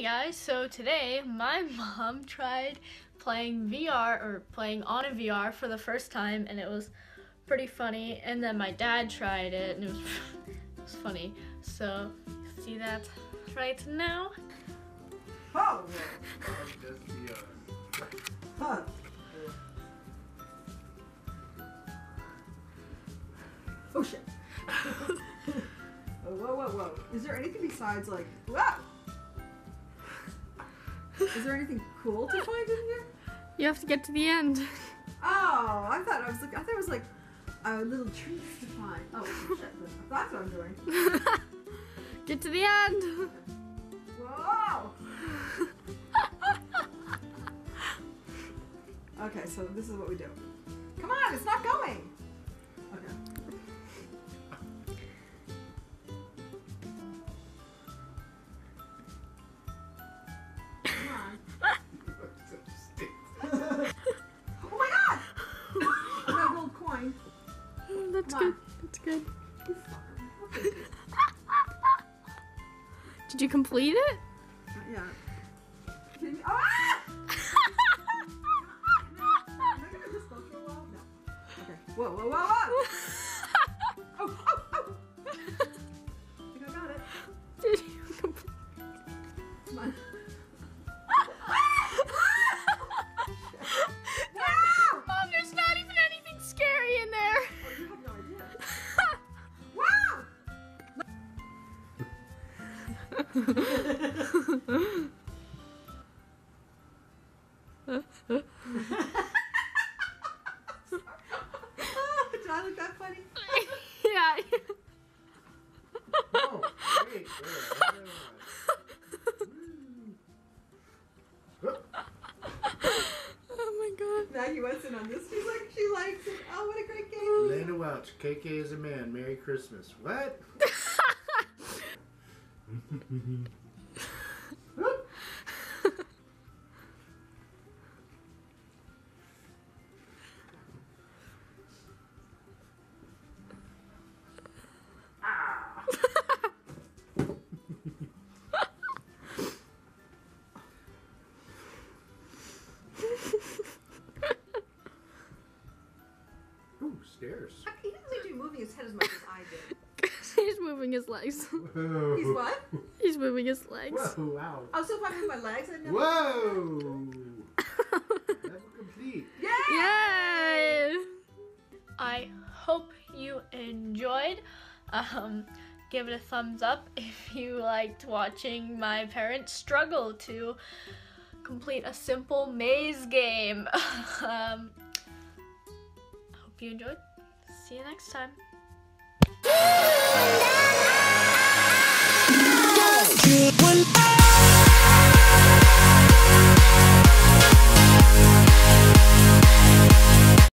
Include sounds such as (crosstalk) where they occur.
Hey guys, so today my (laughs) mom tried playing VR or playing on a VR for the first time and it was pretty funny and then my dad tried it and it was, (laughs) it was funny. So see that right now. Oh! Uh, (laughs) Huh. Oh shit. whoa, whoa, whoa. Is there anything besides like, wow! Is there anything cool to find in here? You have to get to the end. Oh, I thought I was like, I thought it was like a little trees to find. Oh shit, that's what I'm doing. (laughs) Get to the end. Whoa! (laughs) okay, so this is what we do. Come on, it's not going. Good. That's good. Did you complete it? Yeah. Can you- Ah! Am I gonna just go for a while? No. Okay. Whoa, whoa, whoa, whoa! (laughs) Oh, oh, Did I look that funny? yeah. no, wait, wait, wait, wait. oh my god. Maggie wants in on this. She's like, she likes it. Oh, what a great game. Lana Welch, KK is a man. Merry Christmas. What? (laughs) Ah. Ooh, stairs. He doesn't seem to be moving his head as much as I did. He's moving his legs. Whoa. He's what? He's moving his legs. Whoa, wow. Oh, so if I move my legs, I know. Whoa! (laughs) Level complete. Yeah! Yay! I hope you enjoyed. Um, give it a thumbs up if you liked watching my parents struggle to complete a simple maze game. (laughs) um, hope you enjoyed. See you next time.